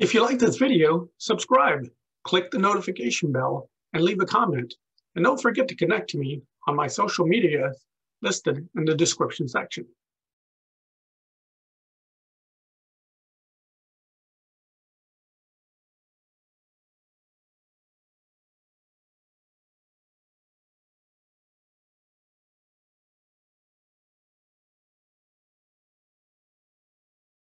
If you like this video, subscribe, click the notification bell, and leave a comment. And don't forget to connect to me on my social media listed in the description section.